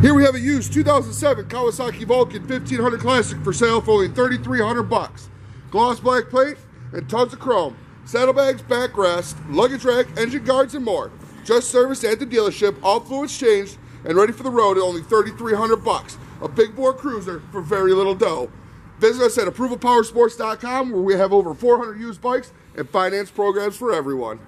Here we have a used 2007 Kawasaki Vulcan 1500 Classic for sale for only 3300 bucks. Gloss black plate and tons of chrome. Saddlebags, backrest, luggage rack, engine guards, and more. Just serviced at the dealership, all fluids changed, and ready for the road at only 3300 bucks. A big bore cruiser for very little dough. Visit us at ApprovalPowersports.com where we have over 400 used bikes and finance programs for everyone.